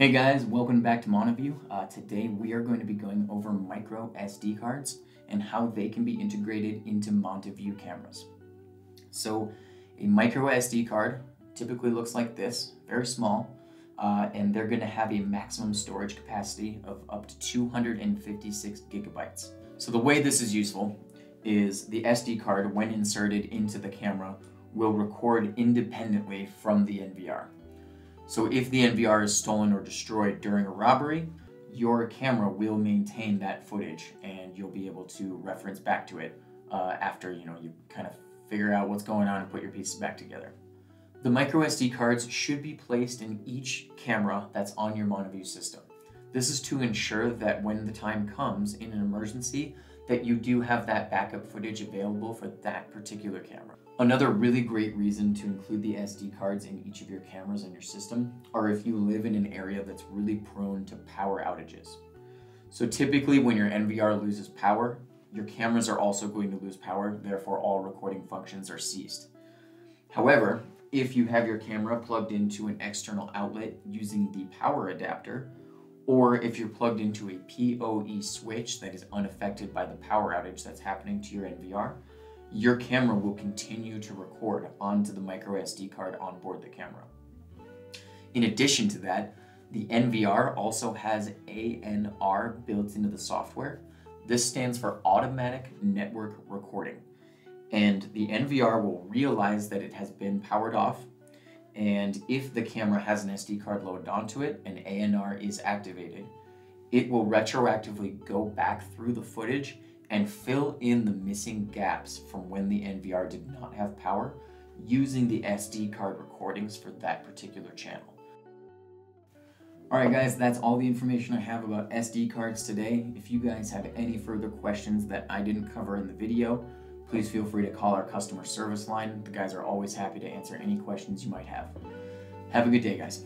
Hey guys, welcome back to Montavue. Uh, today we are going to be going over micro SD cards and how they can be integrated into Montavue cameras. So a micro SD card typically looks like this, very small, uh, and they're going to have a maximum storage capacity of up to 256 gigabytes. So the way this is useful is the SD card, when inserted into the camera, will record independently from the NVR. So if the NVR is stolen or destroyed during a robbery, your camera will maintain that footage and you'll be able to reference back to it uh, after you know you kind of figure out what's going on and put your pieces back together. The micro SD cards should be placed in each camera that's on your Montavue system. This is to ensure that when the time comes in an emergency, that you do have that backup footage available for that particular camera. Another really great reason to include the SD cards in each of your cameras in your system are if you live in an area that's really prone to power outages. So typically when your NVR loses power, your cameras are also going to lose power, therefore all recording functions are ceased. However, if you have your camera plugged into an external outlet using the power adapter, or if you're plugged into a PoE switch that is unaffected by the power outage that's happening to your NVR, your camera will continue to record onto the micro SD card on board the camera. In addition to that, the NVR also has ANR built into the software. This stands for Automatic Network Recording. And the NVR will realize that it has been powered off. And if the camera has an SD card loaded onto it and ANR is activated, it will retroactively go back through the footage and fill in the missing gaps from when the NVR did not have power using the SD card recordings for that particular channel. Alright guys, that's all the information I have about SD cards today. If you guys have any further questions that I didn't cover in the video, please feel free to call our customer service line. The guys are always happy to answer any questions you might have. Have a good day, guys.